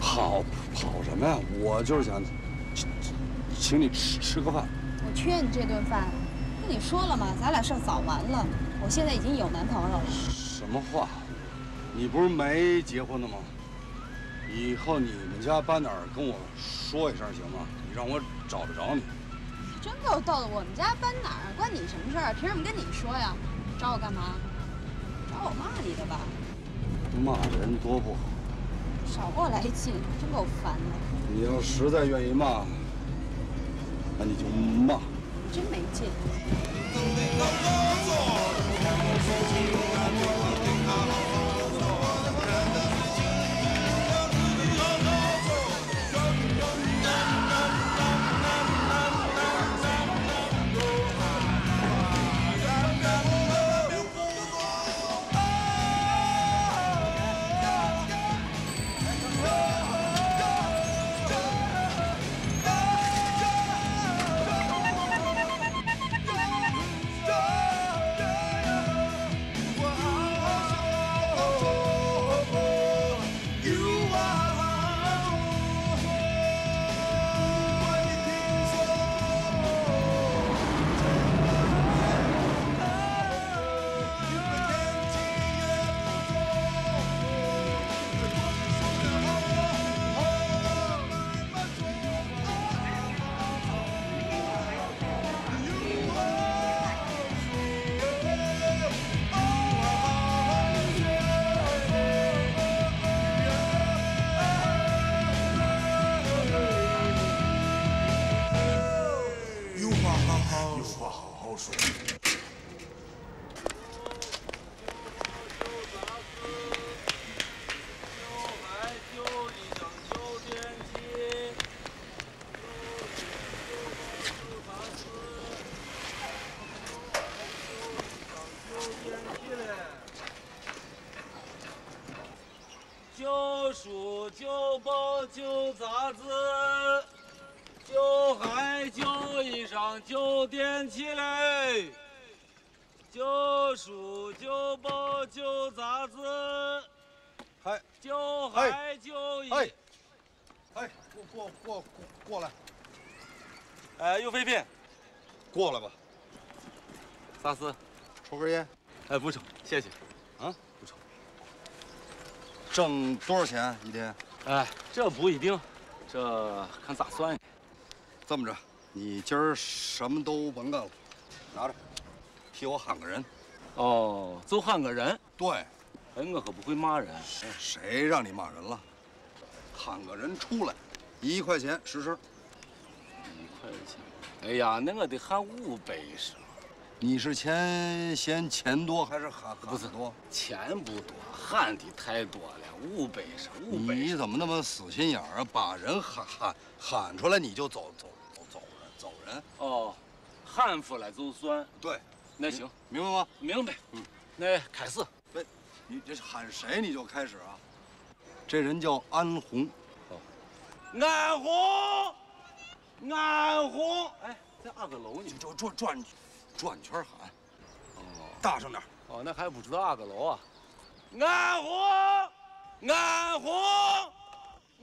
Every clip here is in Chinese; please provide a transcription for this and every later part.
跑跑什么呀？我就是想请请你吃吃个饭。我缺你这顿饭，跟你说了嘛，咱俩事儿早完了。我现在已经有男朋友了。什么话？你不是没结婚的吗？以后你们家搬哪儿跟我说一声行吗？你让我找得着你。真够逗的，我们家搬哪儿关你什么事儿？凭什么跟你说呀？找我干嘛？找我骂你的吧？骂人多不好。少给我来劲，真够烦的，你要实在愿意骂，那你就骂。真没劲。过来，哎，又废品，过来吧，萨斯？抽根烟。哎，不抽，谢谢。啊，不抽。挣多少钱一天？哎，这不一定，这看咋算呢。这么着，你今儿什么都甭干了，拿着，替我喊个人。哦，就喊个人。对，哎，我可不会骂人。谁让你骂人了？喊个人出来，一块钱实施。一块钱。哎呀，那我得喊五百声。你是钱嫌钱多还是喊不是多？钱不多，喊的太多了，五百声，五百声。你怎么那么死心眼儿啊？把人喊喊喊出来你就走走走走人走人？哦，喊出来就算。对，那行，明白吗？明白。嗯，那开始。对，你这喊谁你就开始啊。这人叫安红。安红，安红。哎，在哪个楼呢？就转转转圈喊。哦，大声点。哦，那还不知道哪个楼啊？安红，安红，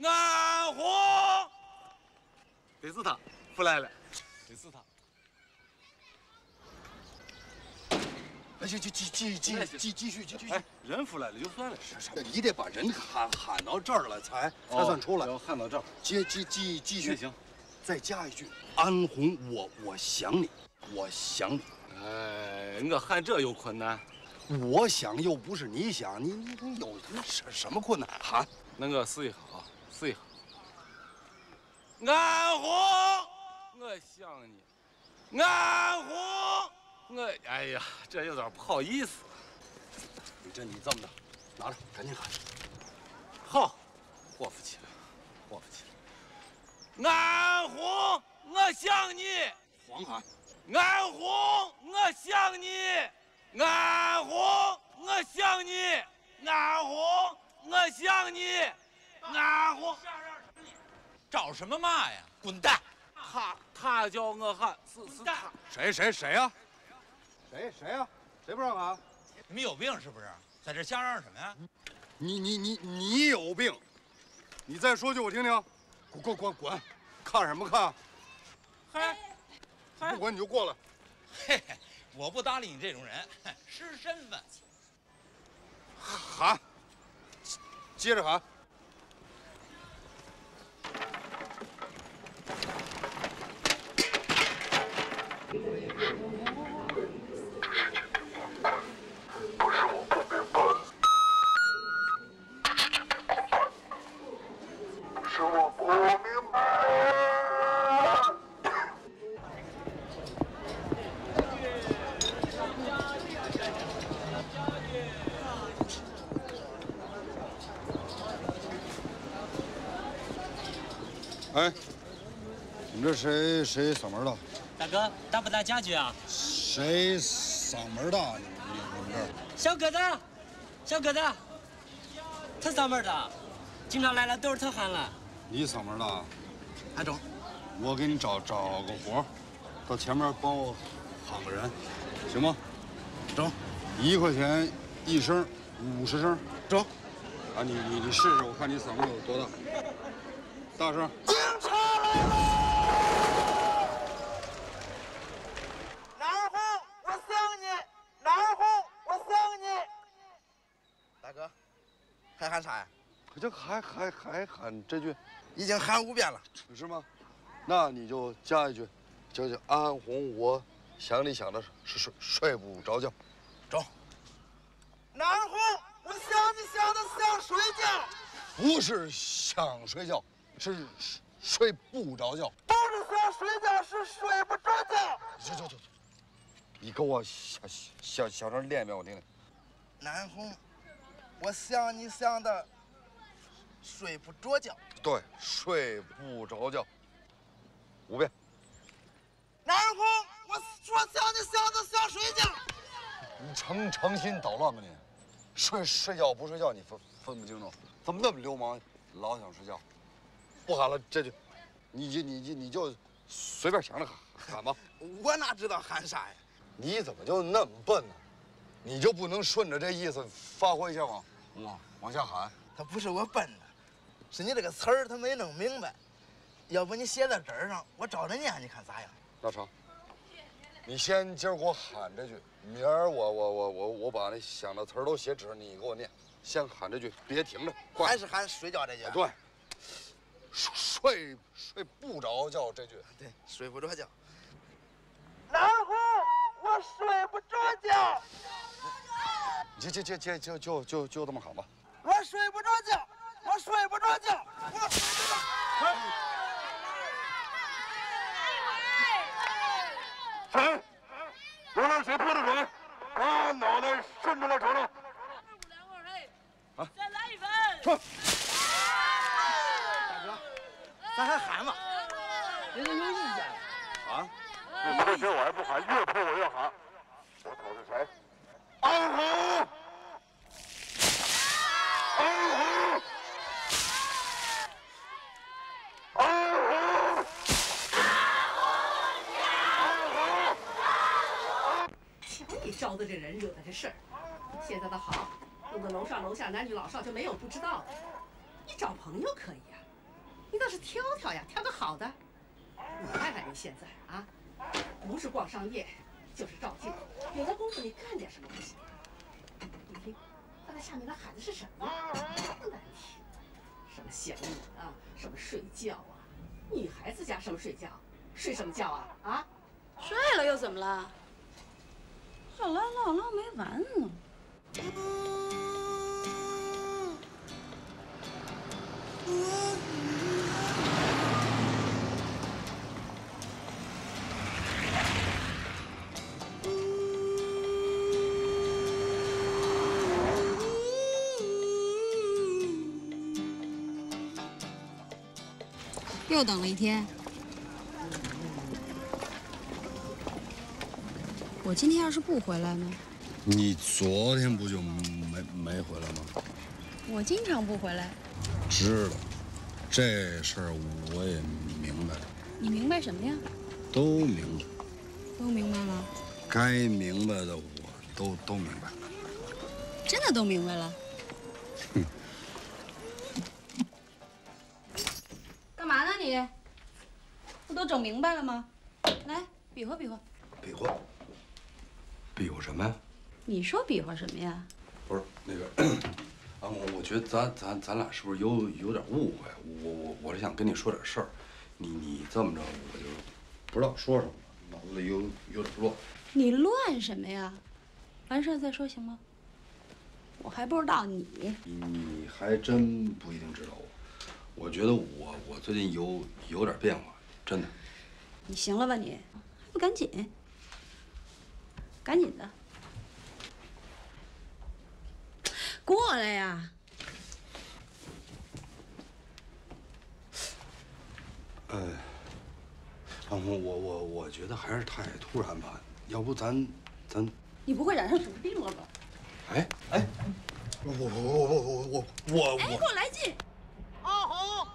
安红。得是他，不来了，得是他。哎，行，继继继继继继续继续。哎，人出来了就算了。你得把人喊喊到这儿来才才算出来。要喊到这儿。接继继继续。行，再加一句，安红，我我想你，我想你。哎，我喊这有困难。我想又不是你想，你你你有什什么困难？喊。那我试一下啊，试一下。安红，我想你。安红，我哎呀，这有点不好意思。这你这么的，拿着，赶紧喊。好，我服气了，我服气了。安红，我想你。黄喊。安红，我想你。安红，我想你。安红，我想你。安红。找什么骂呀？滚蛋！他他叫我喊，是是他。谁谁谁呀？谁谁呀？谁不让喊？你们有病是不是？在这瞎嚷嚷什么呀？你你你你有病！你再说句我听听。滚滚滚滚！看什么看？嗨，不管你就过来。嘿嘿，我不搭理你这种人，失身份。喊，接着喊。谁谁嗓门大？大哥，搭不搭家具啊？谁嗓门大？你们你你们这儿？小疙瘩，小疙瘩，他嗓门大，经常来了都是他喊了。你嗓门大？还中。我给你找找个活，到前面帮我喊个人，行吗？中。一块钱一声，五十声。中。啊，你你你试试，我看你嗓门有多大。大声。警察来了！南红，我想你，南红，我想你。大哥，还喊啥呀？可就还还还喊这句，已经喊五遍了。是吗？那你就加一句，叫叫安红，我想你想的是睡睡不着觉。中。南红，我想你想的想睡觉。不是想睡觉，是睡不着觉。不是想睡觉，是睡不着觉。走走走走，你给我小小小声练一遍，我听听。南红，我想你想的睡不着觉。对，睡不着觉。五遍。南红，我说想你想的想睡觉。你成成心捣乱吧你？睡睡觉不睡觉你分分不清楚？怎么那么流氓，老想睡觉？不喊了，这就，你就你就你就随便想着喊喊吧。我哪知道喊啥呀？你怎么就那么笨呢？你就不能顺着这意思发挥一下吗往往下喊？他不是我笨呢，是你这个词儿他没弄明白。要不你写在纸儿上，我照着念，你看咋样？老成。你先今儿给我喊这句，明儿我我我我我把那想的词儿都写纸上，你给我念。先喊这句，别停着。快还是喊睡觉这句？对。睡睡不着觉这句。对，睡不着觉。南湖，我睡不着觉。就就就就就就就就这么喊吧。我睡不着觉，我睡不着觉，我睡不着。谁？有人谁泼的水？把脑袋伸出来瞅瞅。啊，再来一份。说。大哥，咱还喊吗？人家有意见。啊？你亏谁我还不喊，越泼我越喊。我瞅是谁？安红。安红。的这人惹的这事儿，现在的好，弄得楼上楼下男女老少就没有不知道的。你找朋友可以呀、你倒是挑挑呀，挑个好的。你看看你现在啊，不是逛商业，就是照镜子，有的功夫你干点什么不行？你听，他在下面那喊的是什么？真难听，什么想你啊，什么睡觉啊，女孩子家什么睡觉，睡什么觉啊？啊？睡了又怎么了？这唠唠唠没完呢。又等了一天。我今天要是不回来呢？你昨天不就没没回来吗？我经常不回来。知道，这事儿我也明白，你明白什么呀？都明白，都明白了，该明白的我都都明白了。真的都明白了。干嘛呢你？不都整明白了吗？来，比划比划。比划，比划什么呀？你说比划什么呀？不是那个，啊，我我觉得咱咱咱俩是不是有有点误会？我我我是想跟你说点事儿，你你这么着我就不知道说什么了，脑子里有有点乱。你乱什么呀？完事儿再说行吗？我还不知道你。你你还真不一定知道我，我觉得我我最近有有点变化，真的。你行了吧你？还不赶紧？赶紧的，过来呀！呃，王红，我我我觉得还是太突然吧，要不咱咱你不会染上什么病了吧？哎哎，我我我我我我我哎，给我来劲！阿红，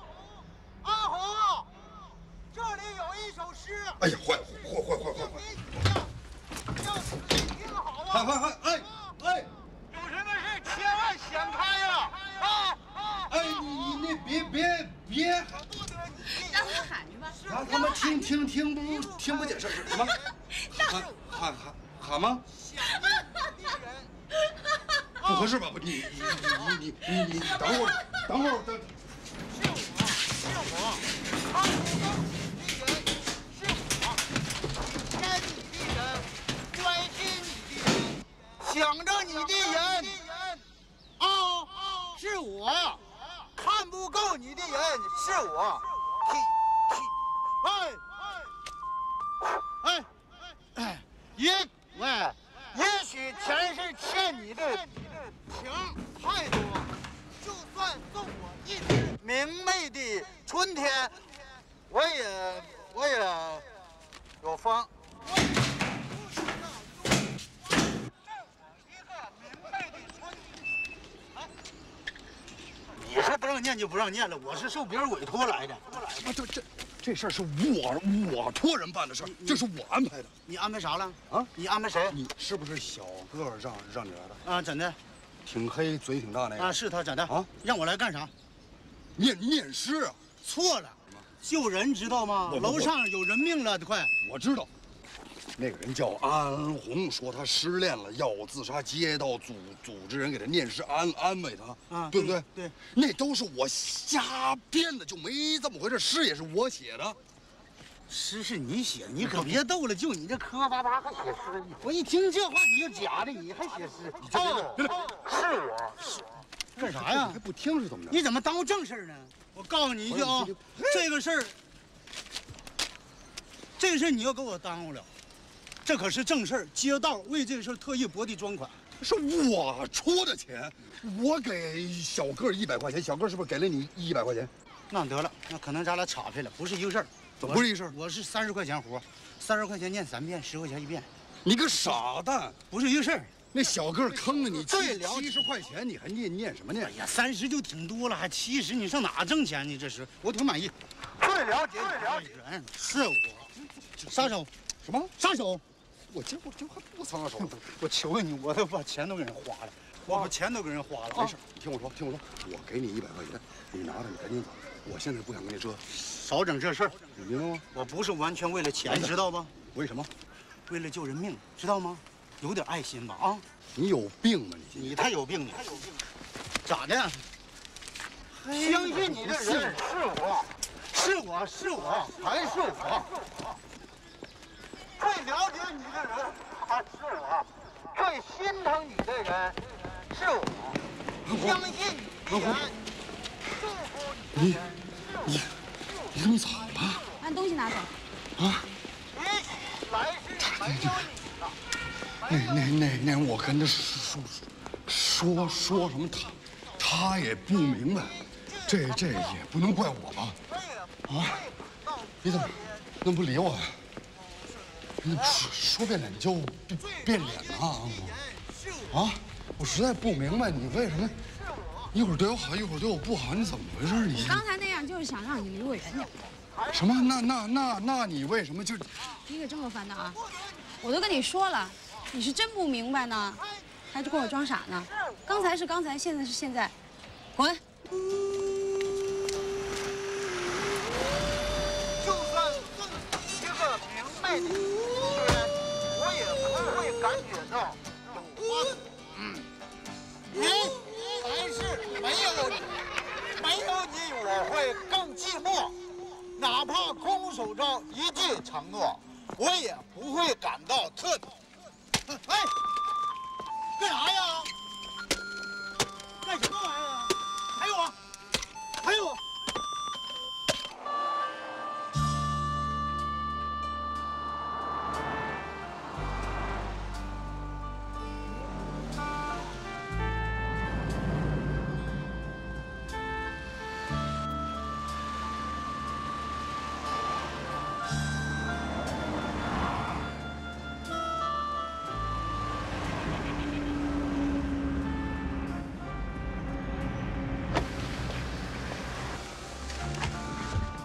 阿红，这里有一首诗，哎呀，坏坏坏坏！要仔细听好啊！快快快！哎哎有什么事千万想开呀！啊啊！哎，你你你别别别，让他喊去吧。让他们听听听不听不见是是什么？喊喊喊喊吗？不合适吧？不，你你你你你你你等会儿，等会儿等。是我，阿红想着你的人，啊，是我；看不够你的人是我。哎哎哎，也喂，也许前世欠你的情太多，就算送我一枝明媚的春天，我也我也有风。你说不让念就不让念了，我是受别人委托来的。啊，这这这事儿是我我托人办的事儿，这是我安排的。你安排啥了？啊，你安排谁？你是不是小个儿让让你来的？啊，怎的？挺黑，嘴挺大那个。啊，是他怎的？啊，让我来干啥？念念诗啊。错了，救人知道吗？楼上有人命了，快！我知道，那个人叫安红，说他失恋了，要自杀，街道组组织人给他念诗安安慰他，啊，对不对？对，那都是我瞎编的，就没这么回事。诗也是我写的，诗是你写的，你可别逗了，就你这磕巴巴还写诗，我一听这话你就假的，你还写诗？哦，是我，是干啥呀？还不听是怎么着？你怎么耽误正事呢？我告诉你一句啊，这个事儿，这个事儿你要给我耽误了，这可是正事儿，街道为这个事儿特意拨的专款，是我出的钱，我给小个一百块钱，小个是不是给了你一百块钱？那得了，那可能咱俩岔开了，不是一个事儿。怎么不是一个事儿？我是三十块钱活，三十块钱念三遍，十块钱一遍。你个傻蛋，不是一个事儿。那小个坑了你对七七十块钱，你还念念什么念？哎呀，三十就挺多了，还七十，你上哪挣钱呢？这是我挺满意。最了解，最了解人是我。杀手，什么？杀手！我这我这还不撒手呢，我求求你，我都把钱都给人花了，我把钱都给人花了。没事，你听我说，听我说，我给你一百块钱，你拿着，你赶紧走。我现在不想跟你折腾，少整这事儿，你明白吗？我不是完全为了钱，你知道吧？为什么？为了救人命，知道吗？有点爱心吧啊！你有病吧你？你才有病呢！咋的？相信你的人是我，是我是我还是我？最了解你的人还是我，最心疼你的人是我。相信你的人，祝福你的人你你怎么走了？把你东西拿走。啊？也许来世没有你了。那那那那，我跟他说说说什么，他他也不明白，这这也不能怪我吧？啊！你怎么能不理我呀？你说说变脸就变变脸啊！啊！我实在不明白你为什么一会儿对我好，一会儿对我不好，你怎么回事？你刚才那样就是想让你离我远点。什么？那那那那你为什么就？你可真够烦的啊！我都跟你说了，你是真不明白呢，还是跟我装傻呢？刚才是刚才，现在是现在，滚！就算送一个明白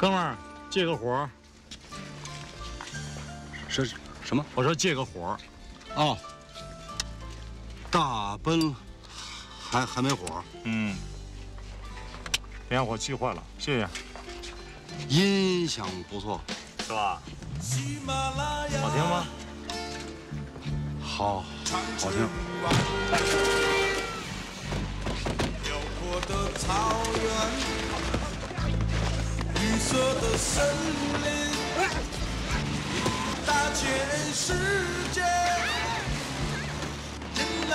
哥们儿，借个火儿。是什么？我说借个火儿。哦，大奔还还没火。嗯，点火器坏了，谢谢。音响不错，是吧？好听吗？好，好听。辽阔的草原，绿色的森林，大千世界，人来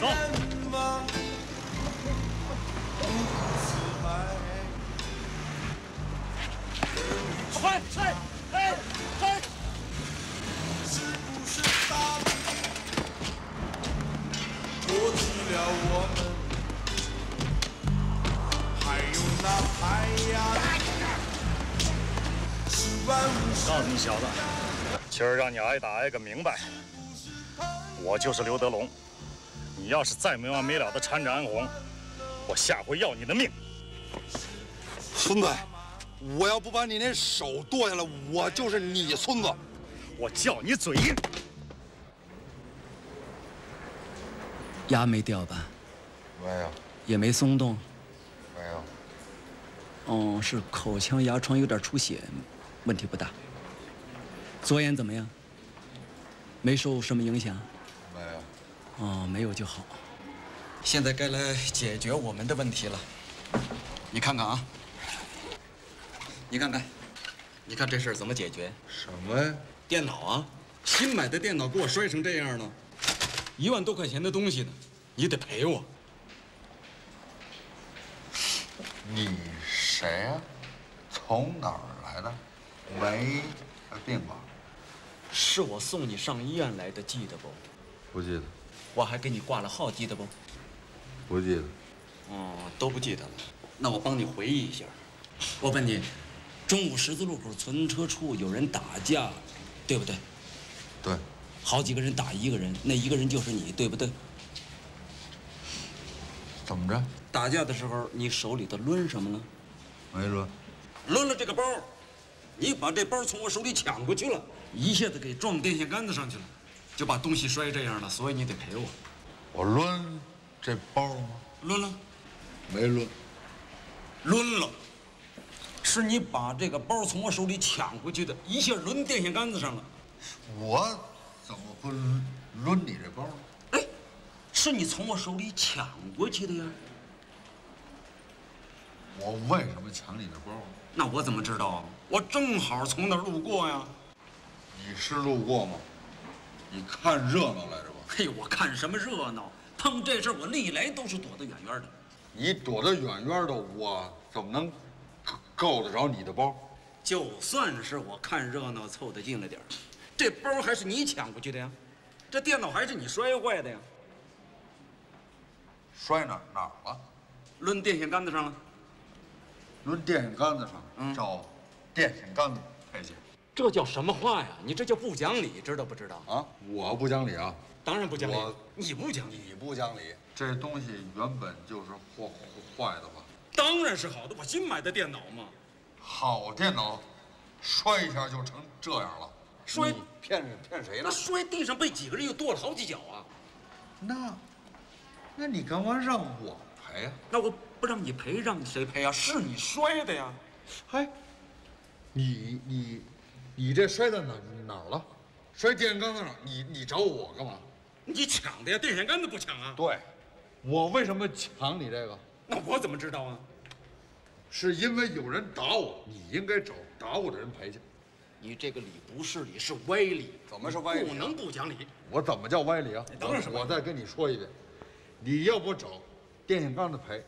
人往，快，快，快！是不是大地托起了我？告诉你小子，今儿让你挨打挨个明白。我就是刘德龙，你要是再没完没了的缠着安红，我下回要你的命。孙子，我要不把你那手剁下来，我就是你孙子。我叫你嘴硬。牙没掉吧？没有，也没松动。没有。哦，是口腔牙床有点出血，问题不大。左眼怎么样？没受什么影响？没有。哦，没有就好。现在该来解决我们的问题了。你看看啊，你看看，你看这事儿怎么解决？什么呀？电脑啊，新买的电脑给我摔成这样了，一万多块钱的东西呢，你得赔我。你谁呀、从哪儿来的？没病吧？是我送你上医院来的，记得不？不记得。我还给你挂了号，记得不？不记得。哦，都不记得了。那我帮你回忆一下。我问你，中午十字路口存车处有人打架，对不对？对。好几个人打一个人，那一个人就是你，对不对？怎么着？打架的时候，你手里头抡什么了？没说。抡了这个包，你把这包从我手里抢过去了，一下子给撞电线杆子上去了，就把东西摔这样了，所以你得赔我。我抡这包了吗？抡了。没抡。抡了。是你把这个包从我手里抢过去的，一下抡电线杆子上了。我怎么会抡你这包呢？哎，是你从我手里抢过去的呀。我为什么抢你这包？那我怎么知道啊？我正好从那儿路过呀。你是路过吗？你看热闹来着吧？嘿，我看什么热闹？碰这事儿我历来都是躲得远远的。你躲得远远的，我怎么能够得着你的包？就算是我看热闹凑得近了点儿，这包还是你抢过去的呀，这电脑还是你摔坏的呀。摔哪儿哪儿了？抡电线杆子上了。抡电线杆子上，嗯找电线杆子赔去。这叫什么话呀？你这叫不讲理，知道不知道？啊，我不讲理啊！当然不讲理我，你不讲理，你不讲理，这东西原本就是坏坏的吧？当然是好的，我新买的电脑嘛。好电脑，摔一下就成这样了。摔骗人骗谁呢那？摔地上被几个人又跺了好几脚啊！那，那你干嘛让我赔啊？那我不让你赔，让谁赔啊？是你摔的呀！哎，你你你这摔到哪哪儿了？摔电线杆子上，你你找我干嘛？你抢的呀，电线杆子不抢啊？对，我为什么抢你这个？那我怎么知道啊？是因为有人打我，你应该找打我的人赔去。你这个理不是理，是歪理。怎么是歪理啊不能不讲理。我怎么叫歪理啊？当然是歪理我再跟你说一遍，你要不找电线杆子赔，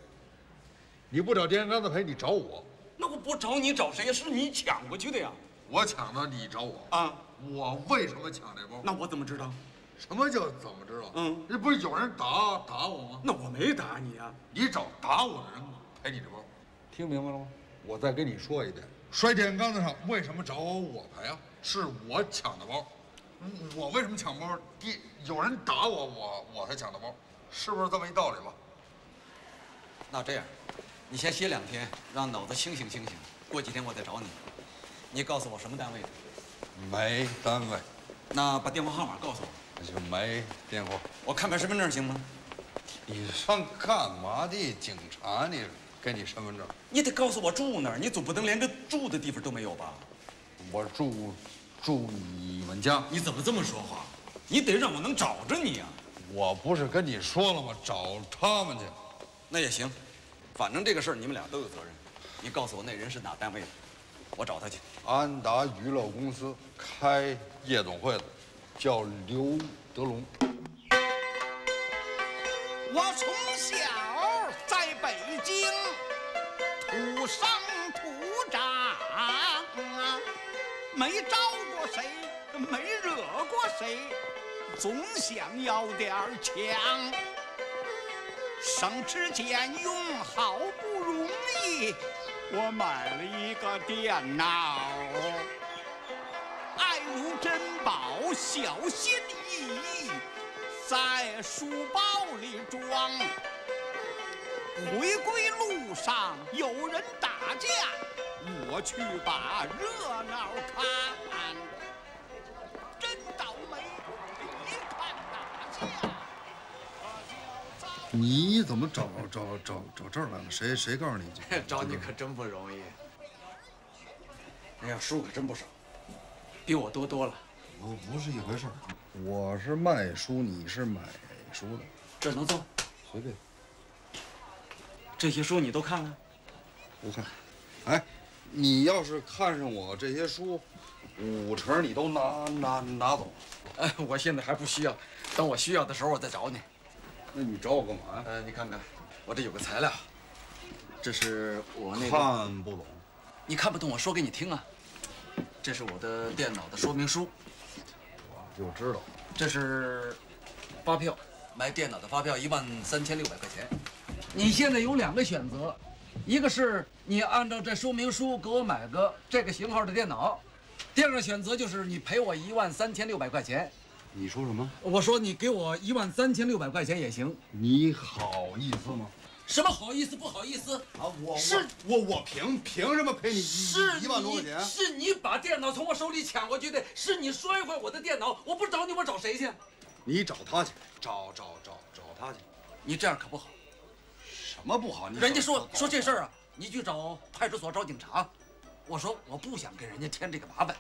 你不找电线杆子赔，你找我，那我不找你找谁呀？是你抢过去的呀！我抢的，你找我。啊，我为什么抢这包？那我怎么知道？什么叫怎么知道？嗯，这不是有人打打我吗？那我没打你啊。你找打我的人赔你这包，听明白了吗？我再跟你说一遍，摔电线杆子上为什么找我我赔啊？是我抢的包，嗯我为什么抢包？第有人打我，我我才抢的包，是不是这么一道理吧？那这样，你先歇两天，让脑子清醒清醒。过几天我再找你。你告诉我什么单位的？没单位，那把电话号码告诉我。那就没电话。我看看身份证行吗？你上干嘛的？警察你给你身份证？你得告诉我住哪儿，你总不能连个住的地方都没有吧？我住住你们家。你怎么这么说话？你得让我能找着你啊！我不是跟你说了吗？找他们去。那也行，反正这个事儿你们俩都有责任。你告诉我那人是哪单位的，我找他去。安达娱乐公司开夜总会的，叫刘德龙。我从小在北京土生土长，没招过谁，没惹过谁，总想要点儿强。省吃俭用，好不容易，我买了一个电脑，爱如珍宝，小心翼翼。在书包里装。回归路上有人打架，我去把热闹看。你怎么找找找找这儿来了？谁谁告诉你？找你可真不容易。哎呀，书可真不少，比我多多了。不不是一回事儿。我是卖书，你是买书的，这能坐？随便。这些书你都看了？不看。哎，你要是看上我这些书，五成你都拿拿拿走。哎，我现在还不需要，等我需要的时候我再找你。那你找我干嘛呀？呃，你看看，我这有个材料，这是我那个看不懂。你看不懂，我说给你听啊。这是我的电脑的说明书，我就知道。这是发票，买电脑的发票一万三千六百块钱。你现在有两个选择，一个是你按照这说明书给我买个这个型号的电脑，第二个选择就是你赔我一万三千六百块钱。你说什么？我说你给我一万三千六百块钱也行。你好意思吗？什么好意思不好意思？啊，我是我我凭凭什么赔你是一一万多块钱？是你把电脑从我手里抢过去的，是你摔坏我的电脑，我不找你，我找谁去？你找他去，找找找找他去。你这样可不好。什么不好？你人家说说这事儿啊，你去找派出所找警察。我说我不想给人家添这个麻烦，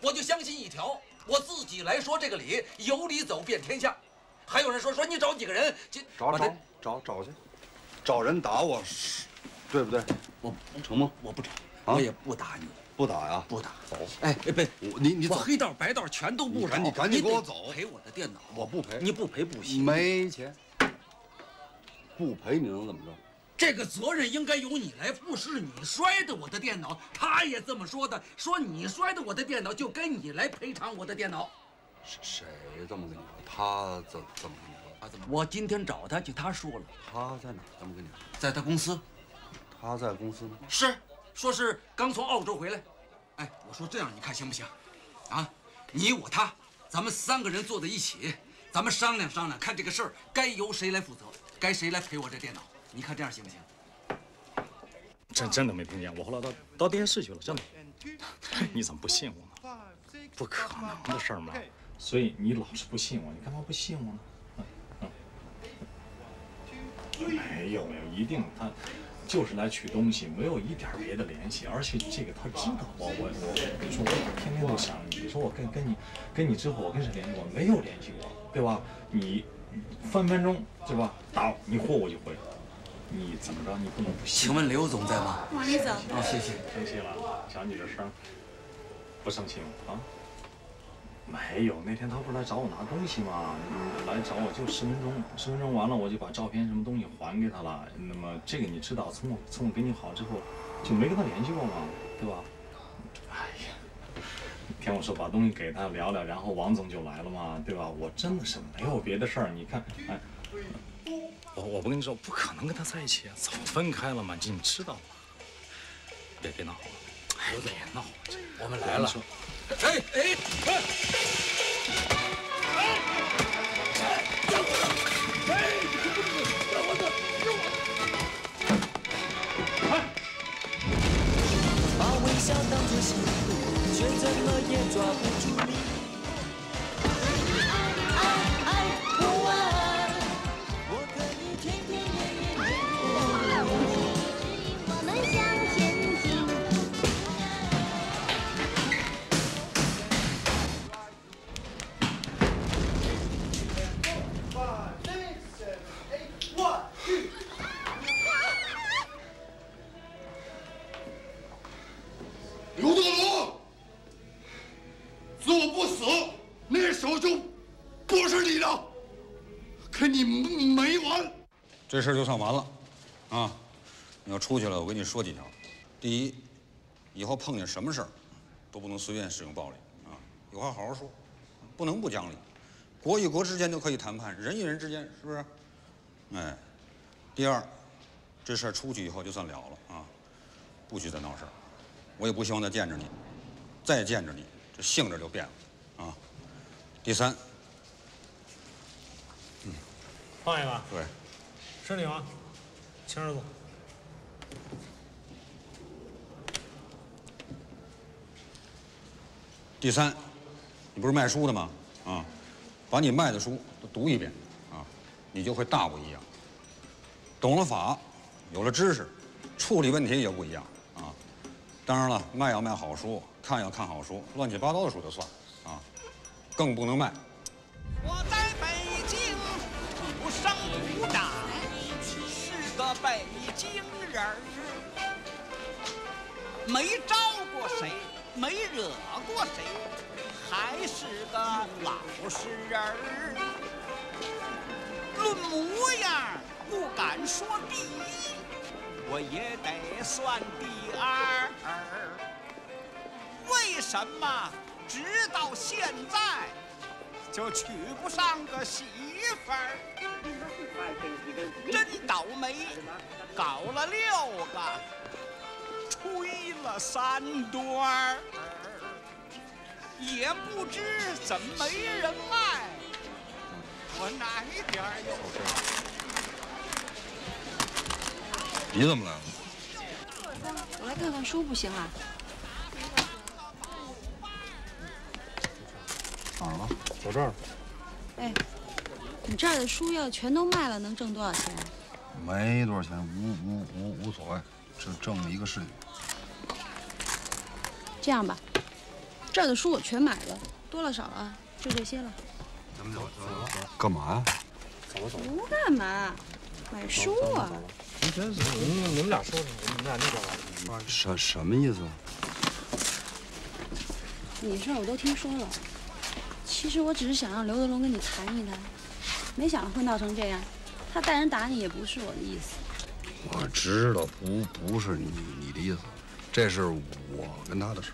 我就相信一条，我自己来说这个理，有理走遍天下。还有人说说你找几个人，这找找找找去，找人打我，对不对？我成吗？我不找，啊我也不打你，不打呀？不打。走。哎哎，别，我你你走，我黑道白道全都不找，你赶紧赶紧你得给我走赔我的电脑，我不赔。你不赔不行。没钱，不赔你能怎么着？这个责任应该由你来负，是你摔的我的电脑，他也这么说的，说你摔的我的电脑，就该你来赔偿我的电脑。谁谁这么跟你说？他怎怎么跟你说？他怎么？我今天找他去，他说了，他在哪儿？怎么跟你说？在他公司，他在公司呢。是，说是刚从澳洲回来。哎，我说这样你看行不行？啊，你我他，咱们三个人坐在一起，咱们商量商量，看这个事儿该由谁来负责，该谁来赔我这电脑？你看这样行不行？真真的没听见，我后来到到电视去了，真的。你怎么不信我呢？不可能的事儿嘛。所以你老是不信我，你干嘛不信我呢？没有没有，一定他就是来取东西，没有一点别的联系。而且这个他知道我我我，你说我天天都想你，你说我跟跟你跟你之后我跟谁联系？我没有联系过，对吧？你分分钟对吧？打你呼我就回。你怎么着？你不能不信。请问刘总在吗？往里走。啊，谢谢。生气了？想你这声，不生气吗？啊？没有，那天他不是来找我拿东西吗？来找我就十分钟，十分钟完了我就把照片什么东西还给他了。那么这个你知道，从我从我跟你好之后，就没跟他联系过嘛，对吧？哎呀，听我说，把东西给他聊聊，然后王总就来了嘛，对吧？我真的是没有别的事儿，你看，哎。我我不跟你说，不可能跟他在一起啊，早分开了嘛，你你知道吗？别别闹了，哎，别闹，我们来了。哎哎哎！把微笑当作幸福，却怎么也抓不住你。这事儿就算完了，啊！你要出去了，我跟你说几条。第一，以后碰见什么事儿，都不能随便使用暴力啊！有话好好说，不能不讲理。国与国之间都可以谈判，人与人之间是不是？哎。第二，这事儿出去以后就算了了啊，不许再闹事儿。我也不希望再见着你，再见着你，这性质就变了啊。第三，嗯，放一个。对，是你吗？请着坐。第三，你不是卖书的吗？啊，把你卖的书都读一遍，啊，你就会大不一样。懂了法，有了知识，处理问题也不一样啊。当然了，卖要卖好书，看要看好书，乱七八糟的书就算了啊，更不能卖。北京人儿，没招过谁，没惹过谁，还是个老实人儿。论模样。不敢说第一，我也得算第二。为什么直到现在就娶不上个媳妇儿？真倒霉，搞了六个，吹了三段儿，也不知怎么没人爱。我哪一点有？你怎么来了？我来看看书，不行啊？哪儿了？走这儿。哎，你这儿的书要全都卖了，能挣多少钱？没多少钱，无无无无所谓，只挣一个事情。这样吧，这儿的书我全买了，多了少了就这些了。咱们走走走。干嘛呀？走了走。不干嘛，买书啊。你真是，你们你们俩说说，你们俩那边什什么意思？你事儿我都听说了。其实我只是想让刘德龙跟你谈一谈，没想到会闹成这样。他带人打你也不是我的意思。我知道不不是你你的意思，这是我跟他的事。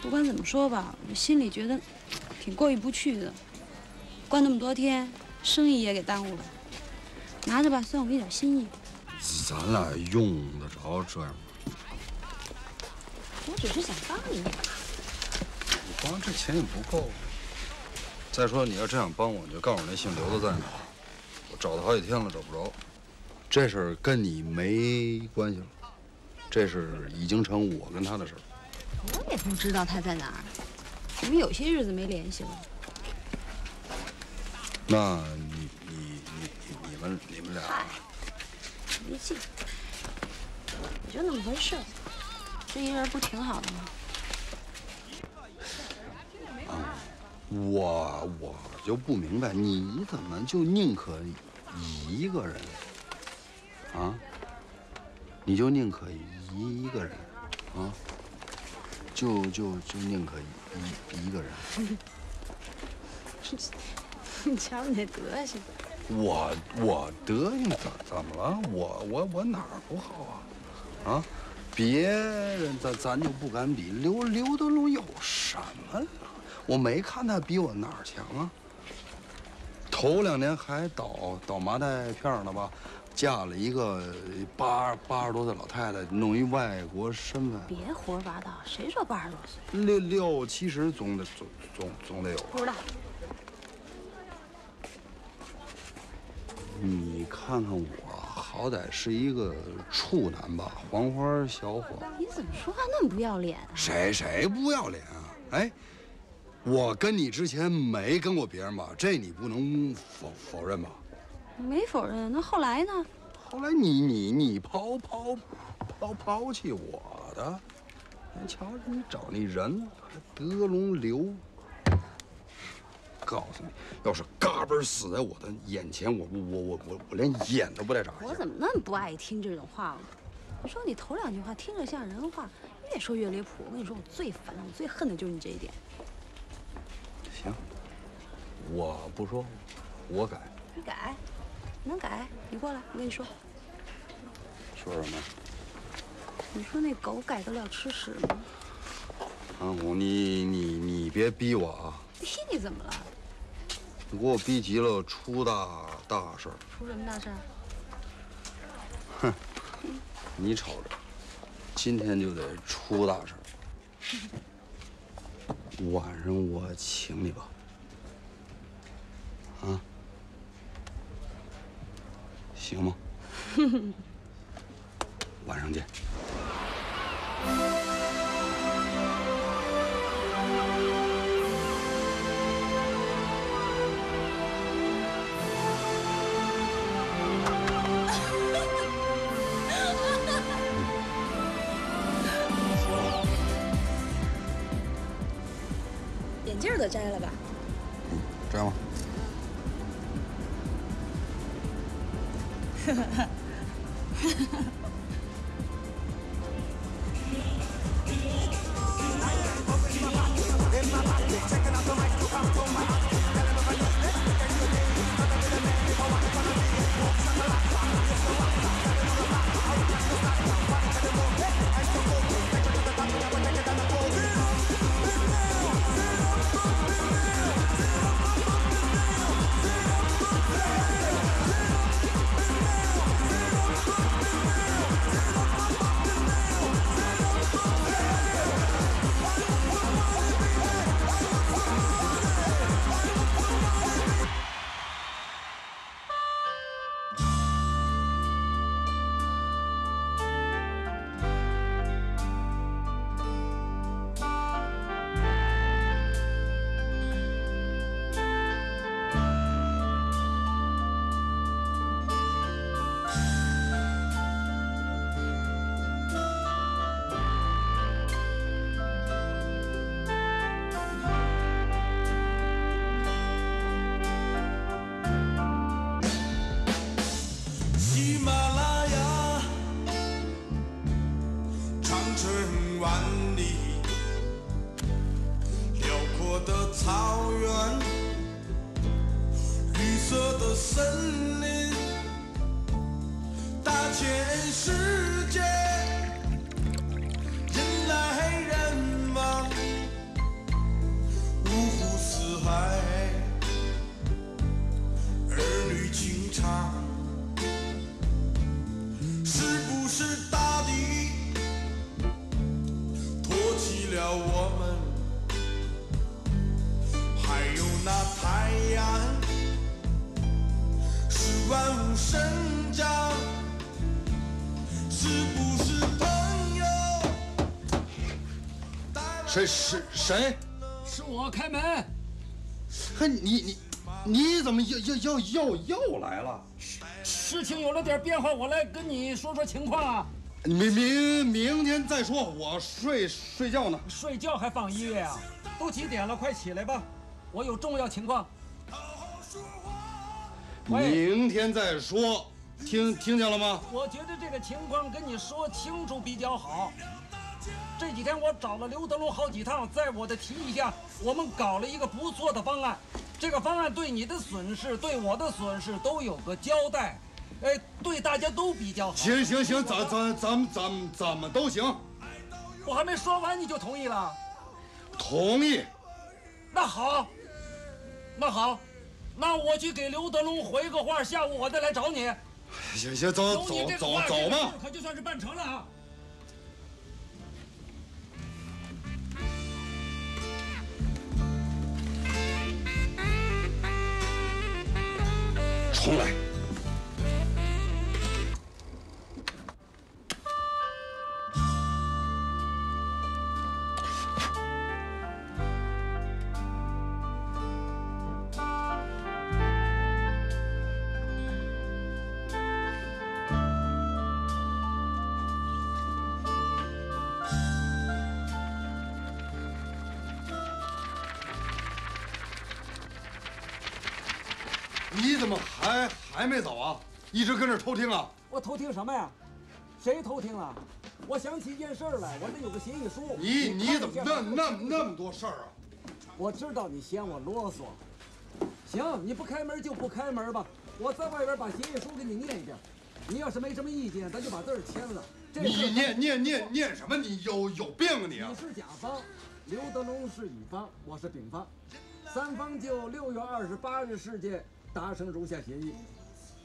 不管怎么说吧，我心里觉得挺过意不去的。关那么多天，生意也给耽误了。拿着吧，算我一点心意。咱俩用得着这样吗？我只是想帮你。你光这钱也不够。再说你要真想帮我，你就告诉我那姓刘的在哪儿。我找他好几天了，找不着。这事儿跟你没关系了，这是已经成我跟他的事儿。我也不知道他在哪儿，我们有些日子没联系了。那你你你你你们你们俩，没劲，也就那么回事儿。这一人不挺好的吗？我我就不明白，你怎么就宁可一个人啊？你就宁可一一个人啊？就就就宁可一一个人？你瞧你那德行！我我德行怎怎么了？我我我哪儿不好啊？啊？别人咱咱就不敢比。刘刘德龙有什么？我没看他比我哪儿强啊。头两年还倒倒麻袋片呢吧，嫁了一个八八十多岁老太太，弄一外国身份。别胡说八道，谁说八十多岁？六六七十总得总总总得有。不知道。你看看我，好歹是一个处男吧，黄花小伙。你怎么说话那么不要脸啊？谁谁不要脸啊？哎，我跟你之前没跟过别人吧？这你不能否否认吧？没否认。那后来呢？后来你你你抛抛抛抛弃我的，你瞧着你找那人，德龙刘。告诉你，要是嘎嘣死在我的眼前，我我我我我连眼都不带眨一下。我怎么那么不爱听这种话了？你说你头两句话听着像人话，越说越离谱。我跟你说，我最烦的，我最恨的就是你这一点。行，我不说，我改。你改，能改？你过来，我跟你说。说什么？你说那狗改得了吃屎吗？安红，你你你别逼我啊！逼你怎么了？你给我逼急了，出大大事儿！出什么大事儿？哼，你瞅着，今天就得出大事儿。晚上我请你吧，啊，行吗？晚上见。是不是朋友？谁是谁？是我开门。嘿，你你你怎么又又又又又来了？事情有了点变化，我来跟你说说情况啊。明明明天再说，我睡睡觉呢。睡觉还放音乐啊？都几点了，快起来吧，我有重要情况。明天再说，听听见了吗？我觉得这个情况跟你说清楚比较好。这几天我找了刘德龙好几趟，在我的提议下，我们搞了一个不错的方案。这个方案对你的损失，对我的损失都有个交代，哎，对大家都比较好。行行行，咱咱咱们咱们怎么都行。我还没说完你就同意了？同意。那好，那好，那我去给刘德龙回个话，下午我再来找你。行行，走走走走吧。可就算是办成了啊。重来。你怎么还还没走啊？一直跟这偷听啊？我偷听什么呀？谁偷听了？我想起一件事来，我这有个协议书。你你怎么那那那么多事儿啊？我知道你嫌我啰嗦。行，你不开门就不开门吧。我在外边把协议书给你念一遍。你要是没什么意见，咱就把字儿签了。你念念念念什么？你有有病啊你！你是甲方，刘德龙是乙方，我是丙方，三方就六月二十八日事件达成如下协议：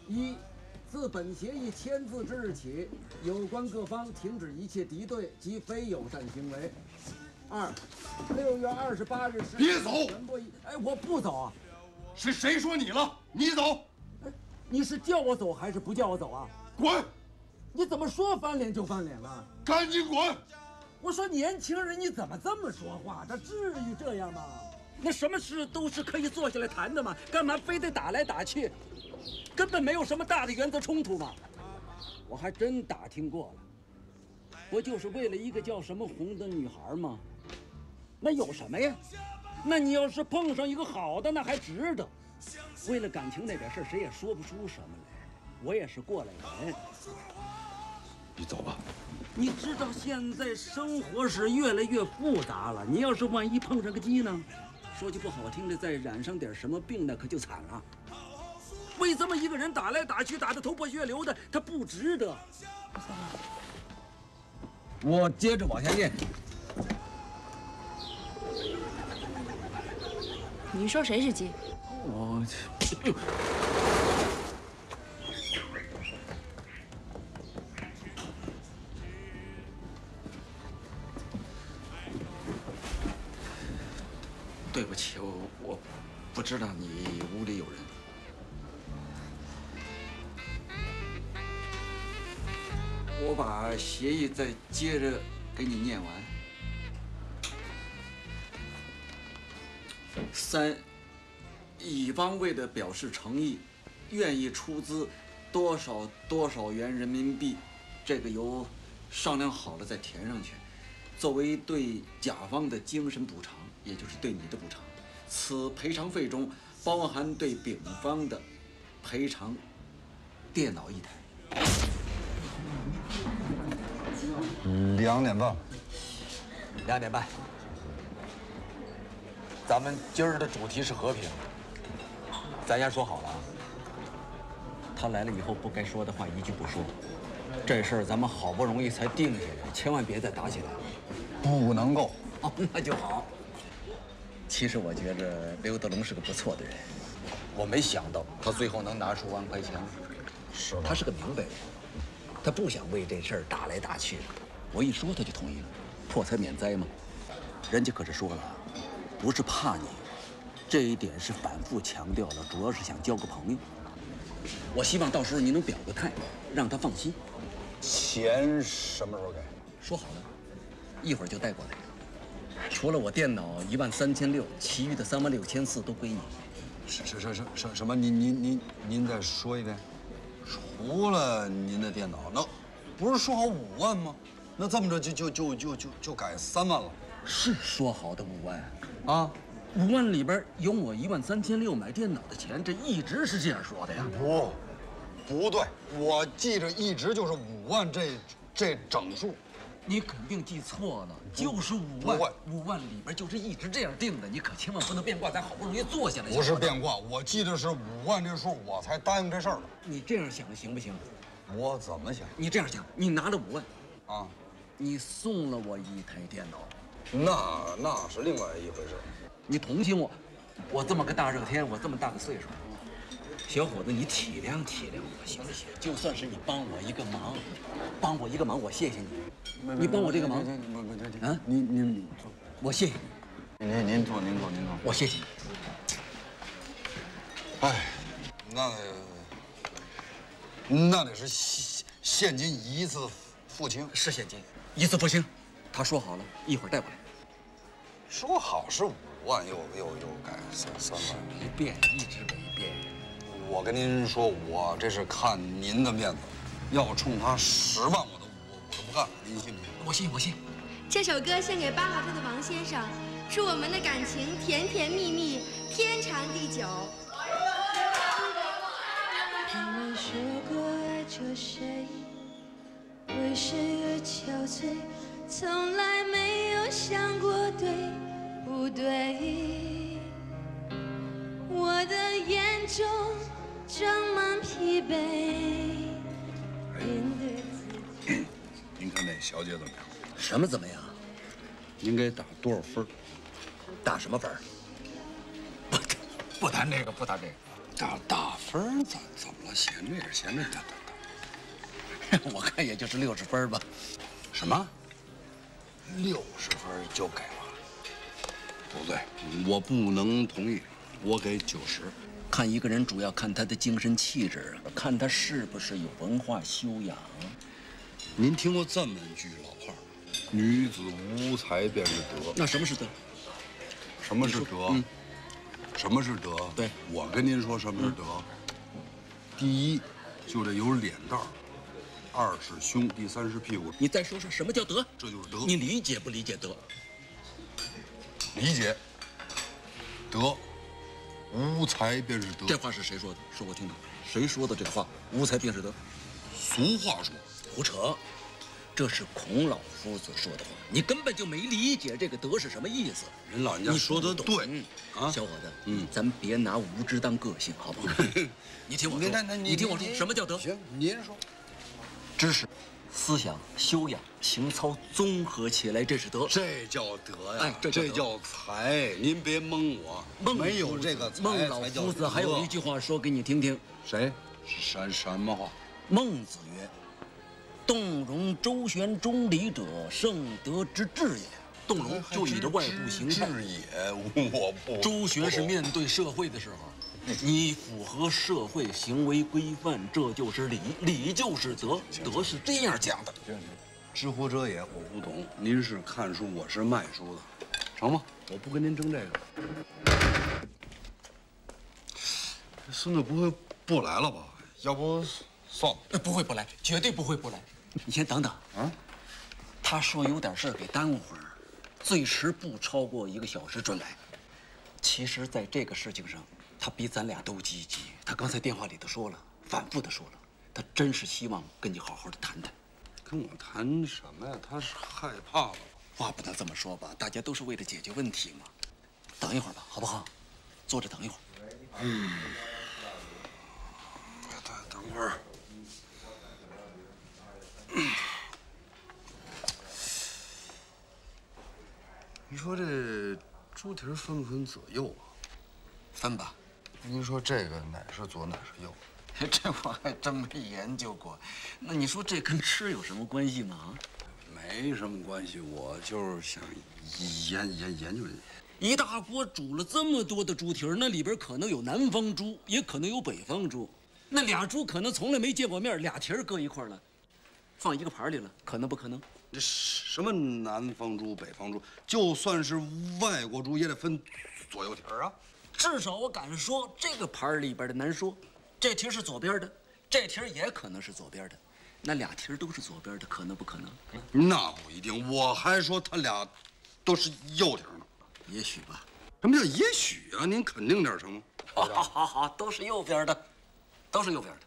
一，自本协议签字之日起，有关各方停止一切敌对及非友善行为；二，六月二十八日事别走哎，我不走啊！是谁说你了？你走！你是叫我走还是不叫我走啊？滚！你怎么说翻脸就翻脸了？赶紧滚！我说年轻人，你怎么这么说话？这至于这样吗？那什么事都是可以坐下来谈的嘛，干嘛非得打来打去？根本没有什么大的原则冲突嘛。我还真打听过了，不就是为了一个叫什么红的女孩吗？那有什么呀？那你要是碰上一个好的，那还值得。为了感情那点事儿，谁也说不出什么来。我也是过来人。你走吧。你知道现在生活是越来越复杂了，你要是万一碰上个鸡呢？说句不好听的，再染上点什么病，那可就惨了。为这么一个人打来打去，打得头破血流的，他不值得。我接着往下念。你说谁是鸡？我，再接着给你念完。三，乙方为了表示诚意，愿意出资多少多少元人民币，这个由商量好了再填上去，作为对甲方的精神补偿，也就是对你的补偿。此赔偿费中包含对丙方的赔偿电脑一台。两点半。两点半。咱们今儿的主题是和平，咱先说好了啊。他来了以后，不该说的话一句不说。这事儿咱们好不容易才定下来，千万别再打起来。不能够。哦，那就好。其实我觉着刘德龙是个不错的人，我没想到他最后能拿出万块钱。是他是个明白人，他不想为这事儿打来打去的。我一说他就同意了，破财免灾嘛。人家可是说了，不是怕你，这一点是反复强调了，主要是想交个朋友。我希望到时候你能表个态，让他放心。钱什么时候给？说好了，一会儿就带过来。除了我电脑一万三千六，其余的三万六千四都归你。什什什什什什么？您您您您再说一遍。除了您的电脑，那不是说好五万吗？那这么着就就就就就就改三万了。是说好的五万，啊，五万里边有我一万三千六买电脑的钱，这一直是这样说的呀。不，不对，我记着一直就是五万这这整数。你肯定记错了，就是五万。五万里边就是一直这样定的，你可千万不能变卦。咱好不容易坐下来，不是变卦，我记得是五万这数，我才答应这事儿的。你这样想行不行？我怎么想？你这样想，你拿着五万，啊，你送了我一台电脑，那那是另外一回事。你同情我，我这么个大热天，我这么大个岁数，小伙子，你体谅体谅我行不行？就算是你帮我一个忙，帮我一个忙，我谢谢你。你帮我这个忙，啊，您您，我谢谢你。您您坐您坐您坐，我谢谢你。哎，那那得是现现金一次付清，是现金一次付清。他说好了，一会儿带过来。说好是五万，又又又改三三万，没变，一直没变。我跟您说，我这是看您的面子，要冲他十万，我都我我都不干，您信不信？我信，我信。这首歌献给八号车的王先生，祝我们的感情甜甜蜜蜜，天长地久。说过爱着谁，为谁而憔悴，从来没有想过对不对。我的眼中装满疲惫，面对自己。您看那小姐怎么样？什么怎么样？应该打多少分？打什么分？不，不谈这个，不谈这个。打打分怎怎么了？嫌这个嫌这个？我看也就是六十分吧。什么？六十分就给了？不对，我不能同意。我给九十。看一个人主要看他的精神气质，看他是不是有文化修养。您听过这么一句老话：“女子无才便是德。”那什么是德？什么是德？嗯，什么是德？对，我跟您说，什么是德？第一，就得有脸蛋儿；二是胸；第三是屁股。你再说说什么叫德？这就是德。你理解不理解德？理解。德，无才便是德。这话是谁说的？说我听听。谁说的这话？无才便是德。俗话说。胡扯！这是孔老夫子说的话，你根本就没理解这个德是什么意思。人老人家说的对，啊，小伙子，嗯，咱别拿无知当个性，好不好？你听我说，你听我说，什么叫德？行，您说。知识、思想、修养、情操综合起来，这是德。这叫德呀！哎，这叫才。您别蒙我，没有这个才孟老夫子还有一句话说给你听听。谁？什什么话？孟子曰。动容周旋中礼者，圣德之至也。动容就你的外部形态。至也，我不。周旋是面对社会的时候，你符合社会行为规范，这就是礼，礼就是德，德是这样讲的。知乎者也，我不懂。您是看书，我是卖书的，成吗？我不跟您争这个。这孙子不会不来了吧？要不算了。不会不来，绝对不会不来。你先等等啊！他说有点事儿给耽误会儿，最迟不超过一个小时准来。其实，在这个事情上，他比咱俩都积极。他刚才电话里头说了，反复的说了，他真是希望跟你好好的谈谈。跟我谈什么呀？他是害怕了。话不能这么说吧？大家都是为了解决问题嘛。等一会儿吧，好不好？坐着等一会儿。嗯。等等会儿。你说这猪蹄分不分左右啊？分吧。您说这个哪是左哪是右？这我还真没研究过。那你说这跟吃有什么关系吗？没什么关系，我就是想研研研究研究。一大锅煮了这么多的猪蹄儿，那里边可能有南方猪，也可能有北方猪。那俩猪可能从来没见过面，俩蹄儿搁一块儿了，放一个盘里了，可能不可能？这什么南方猪、北方猪，就算是外国猪也得分左右蹄儿啊。至少我敢说，这个盘儿里边的难说，这蹄儿是左边的，这蹄儿也可能是左边的，那俩蹄儿都是左边的，可能不可能？那不一定，我还说他俩都是右蹄儿呢。也许吧。什么叫也许啊？您肯定点成吗？好好好好，都是右边的，都是右边的。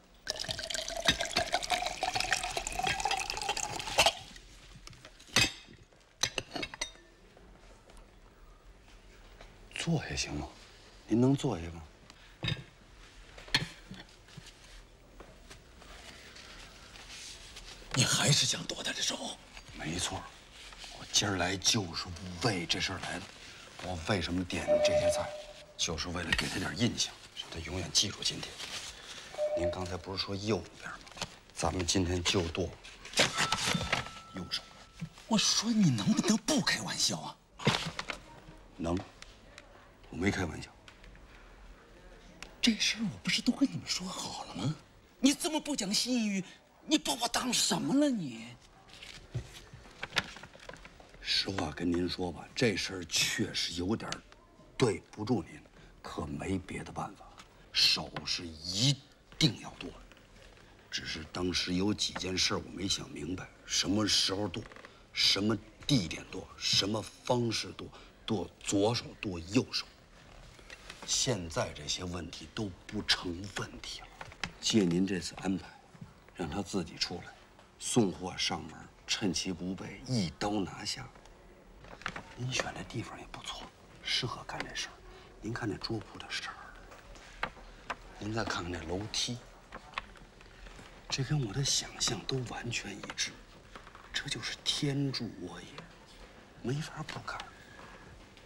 坐下行吗？您能做一个吗？你还是想夺他的手？没错，我今儿来就是为这事儿来的。我为什么点这些菜，就是为了给他点印象，让他永远记住今天。您刚才不是说右边吗？咱们今天就剁右手。我说你能不能不开玩笑啊？能，我没开玩笑。这事儿我不是都跟你们说好了吗？你这么不讲信誉，你把我当什么了你？实话跟您说吧，这事儿确实有点对不住您，可没别的办法，手是一定要剁。只是当时有几件事我没想明白，什么时候剁，什么地点剁，什么方式剁，剁左手剁右手。现在这些问题都不成问题了。借您这次安排，让他自己出来，送货上门，趁其不备，一刀拿下。您选这地方也不错，适合干这事儿。您看这桌铺的色儿，您再看看这楼梯，这跟我的想象都完全一致。这就是天助我也，没法不干。